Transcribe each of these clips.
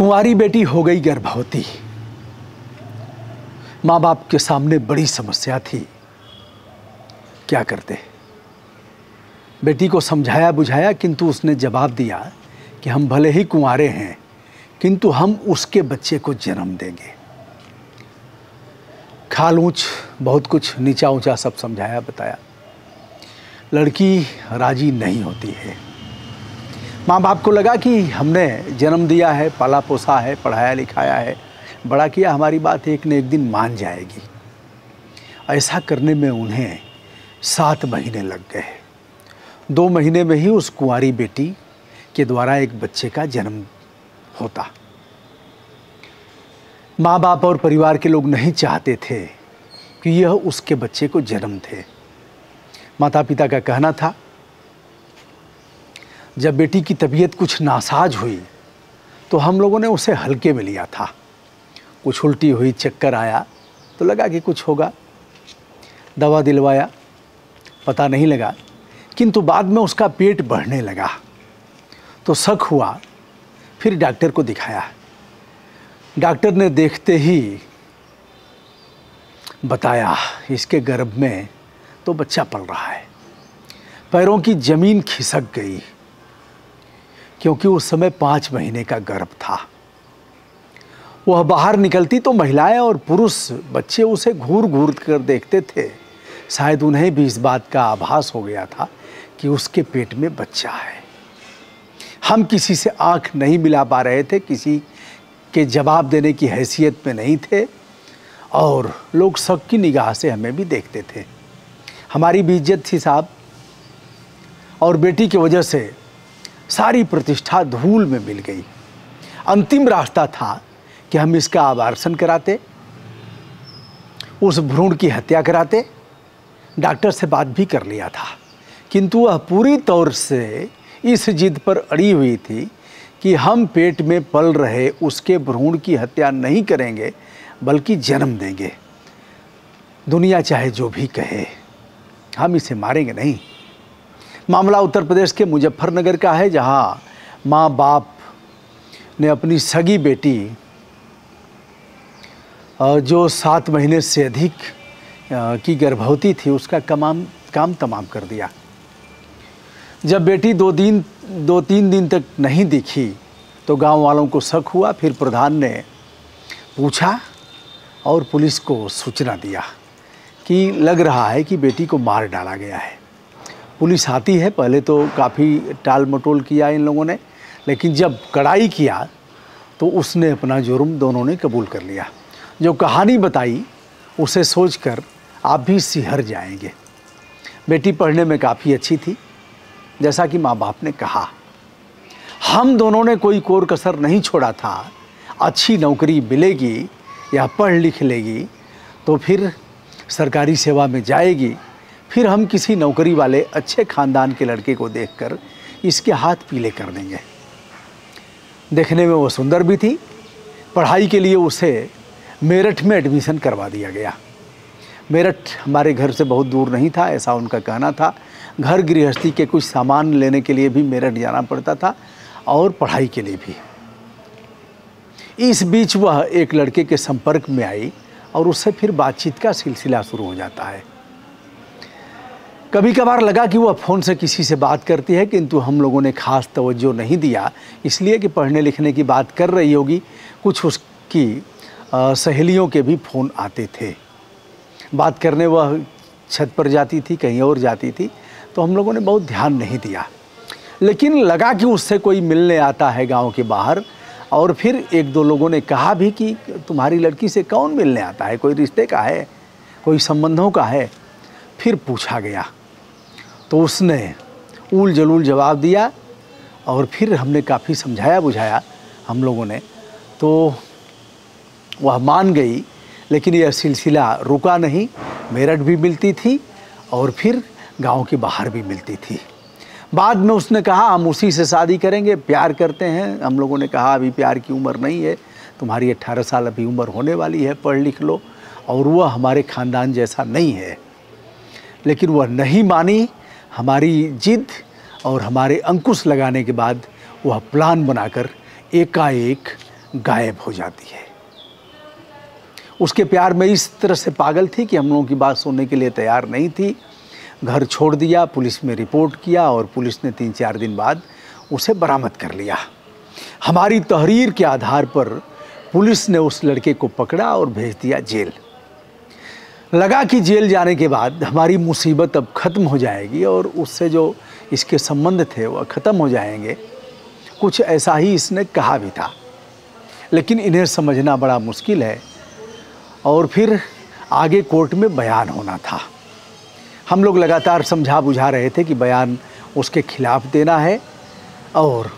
कुंवारी बेटी हो गई गर्भवती। माँ बाप के सामने बड़ी समस्या थी। क्या करते? बेटी को समझाया बुझाया, किंतु उसने जवाब दिया कि हम भले ही कुंवारे हैं, किंतु हम उसके बच्चे को जन्म देंगे। खाल ऊंच, बहुत कुछ नीचा ऊँचा सब समझाया, बताया। लड़की राज़ी नहीं होती है। माँ बाप को लगा कि हमने जन्म दिया है, पाला पोसा है, पढ़ाया, लिखाया है। बड़ा किया, हमारी बात एक न एक दिन मान जाएगी। ऐसा करने में उन्हें सात महीने लग गए। दो महीने में ही उस कुंवारी बेटी के द्वारा एक बच्चे का जन्म होता। माँ बाप और परिवार के लोग नहीं चाहते थे कि यह उसके बच्चे को जन्म थे माता पिता का कहना था जब बेटी की तबीयत कुछ नासाज हुई तो हम लोगों ने उसे हल्के में लिया था। कुछ उल्टी हुई, चक्कर आया तो लगा कि कुछ होगा। दवा दिलवाया, पता नहीं लगा, किंतु बाद में उसका पेट बढ़ने लगा। तो शक हुआ, फिर डॉक्टर को दिखाया। डॉक्टर ने देखते ही बताया, इसके गर्भ में तो बच्चा पल रहा है। पैरों की ज़मीन खिसक गई। क्योंकि उस समय पाँच महीने का गर्भ था। वह बाहर निकलती तो महिलाएँ और पुरुष बच्चे उसे घूर घूर कर देखते थे। शायद उन्हें भी इस बात का आभास हो गया था कि उसके पेट में बच्चा है। हम किसी से आँख नहीं मिला पा रहे थे, किसी के जवाब देने की हैसियत में नहीं थे और लोग शक की निगाह से हमें भी देखते थे। हमारी भी इज़्ज़त थी साहब और बेटी की वजह से प्रतिष्ठा धूल में मिल गई। अंतिम रास्ता था कि हम इसका आवारसन कराते, उस भ्रूण की हत्या कराते, डॉक्टर से बात भी कर लिया था। किंतु वह पूरी तौर से इस जिद पर अड़ी हुई थी कि हम पेट में पल रहे उसके भ्रूण की हत्या नहीं करेंगे, बल्कि जन्म देंगे। दुनिया चाहे जो भी कहे, हम इसे मारेंगे नहीं। मामला उत्तर प्रदेश के मुजफ्फरनगर का है, जहाँ माँ बाप ने अपनी सगी बेटी जो सात महीने से अधिक की गर्भवती थी, उसका कमाम, काम तमाम कर दिया। जब बेटी दो दिन, दो तीन दिन तक नहीं दिखी तो गाँव वालों को शक हुआ, फिर प्रधान ने पूछा और पुलिस को सूचना दिया कि लग रहा है कि बेटी को मार डाला गया है। पुलिस आती है, पहले तो काफ़ी टाल मटोल किया इन लोगों ने, लेकिन जब कड़ाई किया तो उसने अपना जुर्म दोनों ने कबूल कर लिया। जो कहानी बताई, उसे सोचकर आप भी सिहर जाएँगे। बेटी पढ़ने में काफ़ी अच्छी थी, जैसा कि माँ बाप ने कहा। हम दोनों ने कोई कोर कसर नहीं छोड़ा था। अच्छी नौकरी मिलेगी या पढ़ लिख लेगी तो फिर सरकारी सेवा में जाएगी फिर हम किसी नौकरी वाले अच्छे खानदान के लड़के को देखकर इसके हाथ पीले कर देंगे। देखने में वो सुंदर भी थी। पढ़ाई के लिए उसे मेरठ में एडमिशन करवा दिया गया। मेरठ हमारे घर से बहुत दूर नहीं था, ऐसा उनका कहना था। घर गृहस्थी के कुछ सामान लेने के लिए भी मेरठ जाना पड़ता था और पढ़ाई के लिए भी। इस बीच वह एक लड़के के संपर्क में आई और उससे फिर बातचीत का सिलसिला शुरू हो जाता है। कभी कभार लगा कि वह फ़ोन से किसी से बात करती है, किंतु हम लोगों ने खास तवज्जो नहीं दिया। इसलिए कि पढ़ने लिखने की बात कर रही होगी, कुछ उसकी सहेलियों के भी फ़ोन आते थे। बात करने वह छत पर जाती थी, कहीं और जाती थी तो हम लोगों ने बहुत ध्यान नहीं दिया। लेकिन लगा कि उससे कोई मिलने आता है गाँव के बाहर, और फिर एक दो लोगों ने कहा भी कि तुम्हारी लड़की से कौन मिलने आता है? कोई रिश्ते का है? कोई संबंधों का है? फिर पूछा गया तो उसने उल जलूल जवाब दिया और फिर हमने काफ़ी समझाया, बुझाया हम लोगों ने। तो वह मान गई, लेकिन यह सिलसिला रुका नहीं। मेरठ भी मिलती थी और फिर गाँव के बाहर भी मिलती थी। बाद में उसने कहा, हम उसी से शादी करेंगे, प्यार करते हैं। हम लोगों ने कहा, अभी प्यार की उम्र नहीं है, तुम्हारी अट्ठारह साल अभी उम्र होने वाली है, पढ़ लिख लो। और वह हमारे ख़ानदान जैसा नहीं है। लेकिन वह नहीं मानी हमारी जिद और हमारे अंकुश लगाने के बाद वह प्लान बनाकर एकाएक गायब हो जाती है। उसके प्यार में इस तरह से पागल थी कि हम लोगों की बात सुनने के लिए तैयार नहीं थी। घर छोड़ दिया, पुलिस में रिपोर्ट किया और पुलिस ने तीन चार दिन बाद उसे बरामद कर लिया। हमारी तहरीर के आधार पर पुलिस ने उस लड़के को पकड़ा और भेज दिया जेल। लगा कि जेल जाने के बाद हमारी मुसीबत अब ख़त्म हो जाएगी और उससे जो इसके संबंध थे वह ख़त्म हो जाएँगे। कुछ ऐसा ही इसने कहा भी था। लेकिन इन्हें समझना बड़ा मुश्किल है और फिर आगे कोर्ट में बयान होना था। हम लोग लगातार समझा बुझा रहे थे कि बयान उसके खिलाफ देना है और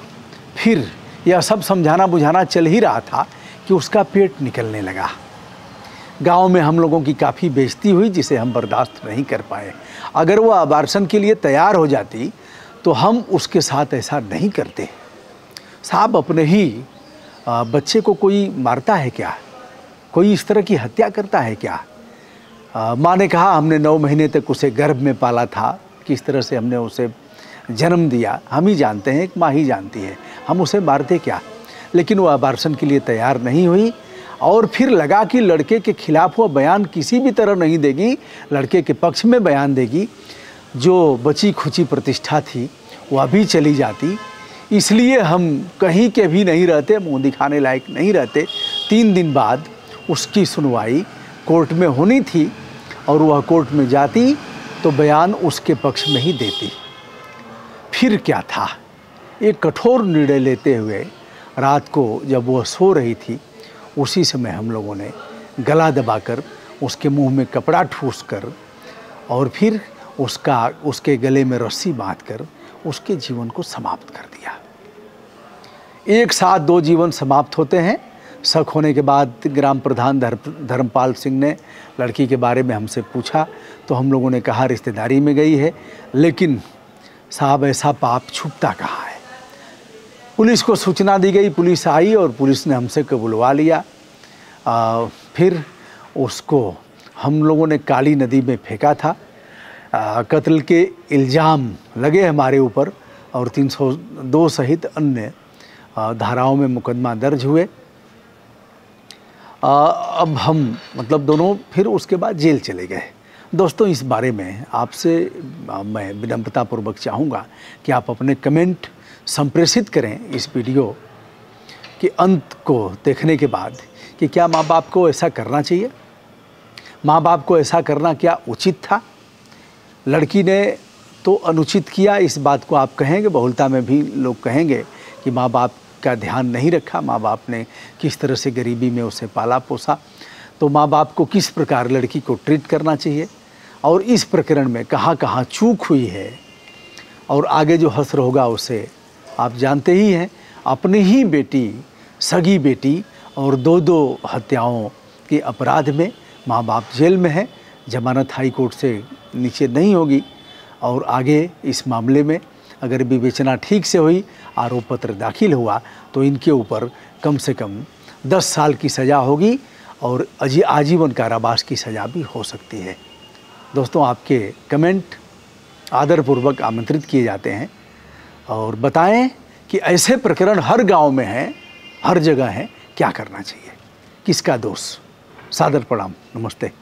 फिर यह सब समझाना बुझाना चल ही रहा था कि उसका पेट निकलने लगा। गाँव में हम लोगों की काफ़ी बेइज्जती हुई, जिसे हम बर्दाश्त नहीं कर पाए। अगर वह अबार्सन के लिए तैयार हो जाती तो हम उसके साथ ऐसा नहीं करते। साहब अपने ही बच्चे को कोई मारता है क्या? कोई इस तरह की हत्या करता है क्या? माँ ने कहा, हमने नौ महीने तक उसे गर्भ में पाला था। किस तरह से हमने उसे जन्म दिया, हम ही जानते हैं, एक माँ ही जानती है। हम उसे मारते क्या? लेकिन वो अबार्सन के लिए तैयार नहीं हुई। और फिर लगा कि लड़के के खिलाफ वो बयान किसी भी तरह नहीं देगी, लड़के के पक्ष में बयान देगी। जो बची खुची प्रतिष्ठा थी वह भी चली जाती। इसलिए हम कहीं के भी नहीं रहते, मुँह दिखाने लायक नहीं रहते। तीन दिन बाद उसकी सुनवाई कोर्ट में होनी थी और वह कोर्ट में जाती तो बयान उसके पक्ष में ही देती। फिर क्या था? एक कठोर निर्णय लेते हुए रात को जब वह सो रही थी उसी समय हम लोगों ने गला दबाकर उसके मुँह में कपड़ा ठूस कर और फिर उसका उसके गले में रस्सी बाँध कर उसके जीवन को समाप्त कर दिया। एक साथ दो जीवन समाप्त होते हैं। शक होने के बाद ग्राम प्रधान धर, धर्मपाल सिंह ने लड़की के बारे में हमसे पूछा तो हम लोगों ने कहा रिश्तेदारी में गई है लेकिन साहब ऐसा पाप छुपता कहाँ है? पुलिस को सूचना दी गई पुलिस आई और पुलिस ने हमसे कबुलवा लिया। आ, फिर उसको हम लोगों ने काली नदी में फेंका था। कत्ल के इल्ज़ाम लगे हमारे ऊपर और 302 सहित अन्य धाराओं में मुकदमा दर्ज हुए। आ, अब हम मतलब दोनों फिर उसके बाद जेल चले गए। दोस्तों इस बारे में आपसे मैं विनम्रतापूर्वक चाहूँगा कि आप अपने कमेंट संप्रेषित करें इस वीडियो के अंत को देखने के बाद कि क्या माँ बाप को ऐसा करना चाहिए? माँ बाप को ऐसा करना क्या उचित था? लड़की ने तो अनुचित किया, इस बात को आप कहेंगे, बहुलता में भी लोग कहेंगे कि माँ बाप का ध्यान नहीं रखा। माँ बाप ने किस तरह से गरीबी में उसे पाला पोसा तो माँ बाप को किस प्रकार लड़की को ट्रीट करना चाहिए? और इस प्रकरण में कहाँ कहाँ चूक हुई है? और आगे जो हसर होगा उसे आप जानते ही हैं, अपनी ही बेटी, सगी बेटी और दो दो हत्याओं के अपराध में माँ बाप जेल में है, जमानत हाई कोर्ट से नीचे नहीं होगी। और आगे इस मामले में अगर विवेचना ठीक से हुई, आरोप पत्र दाखिल हुआ तो इनके ऊपर कम से कम दस साल की सज़ा होगी और अजी, आजीवन कारावास की सज़ा भी हो सकती है। दोस्तों, आपके कमेंट आदरपूर्वक आमंत्रित किए जाते हैं। और बताएँ कि ऐसे प्रकरण हर गाँव में हैं, हर जगह हैं, क्या करना चाहिए? किसका दोष? सादर प्रणाम नमस्ते।